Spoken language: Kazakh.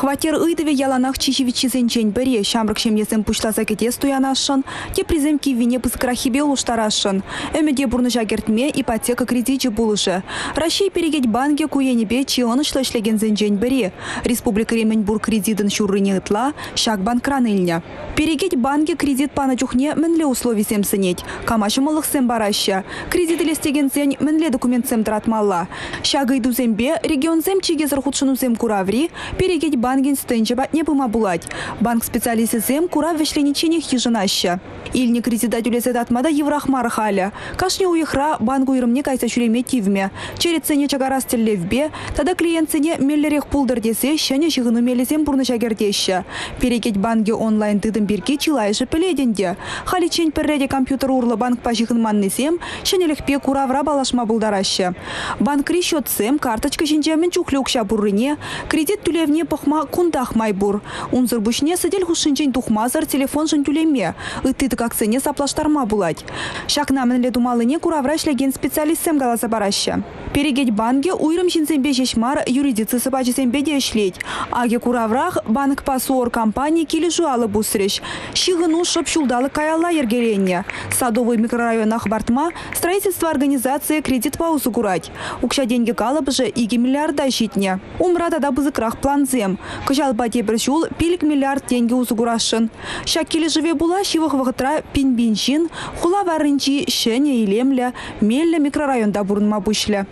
Патер ыйдыве яланах чичевичизенчен бере шамрык шемесем пушласа кетес туянашын, те призем кивине пыскрахибе улуштарашын. Өмеде бурны жагертме ипотека кредичи булышы. Россия перегет банке куенебе чионышлы ишлеген зенчен бере. Республика Ременбур кредитын шуррыне ытла, шак банкран илня. Перегет банке кредит пана чухне мінле условий семсінет. Камашымылық сем бараща. Кредит илестеген зен мінле документ сем тратмалла. Шагы иду зембе регион зем чигезір худшыну зем кураври, перегет банкин стенче батне пыма булать. Банк специалисты зем курав вешлениченех ежынаща. Илни кредитат үлесет атмада еврахмар халя. Кашне уйхра банку ирымне кайса чуреме тивме. Черет цене чагарас теллевбе, тада клиент цене меллерех пулдыр десе, шәне жығыну мелесем бурны жагердеща. Перекет банки онлайн тыдым бирке чилайшы пеледенде. Халичен перреде компьютер урлы банк пажығын маннесем, шәнелікпе куравра балашма булдарашы. Банк счет сем карточка жинжемен чухлюкша бурыне, кредит түлевне пахма кундах майбур. Унзыр бушне сыдел хушинчен тухмазар телефон жын түлеме. Ыттыдык акцене саплаштарма булать. Шакна мінле думалыне куравра шлеген специалистсем галаса барашы. Перегет банке уйрым жинсембе жешмар юридицы сыбачысембе де ишлеть. Аге кураврах банк пасуор компании килі жуалы бусреш. Шигыну шып шулдалы каяла ергеленне. Садовый микрорайонах бартма строительство организации кредит паузу курать. Укша деньги калып же 2 миллиарда щитне. Умрата да бызыкрах планзем. Кыжал бате бір жул пилік миллиард деньги узугурашын. Шак келі живе була шивых вғытра пин бенжин, хула варынчи шене илемлі, меллі микрорайонда бурынма бұшлі.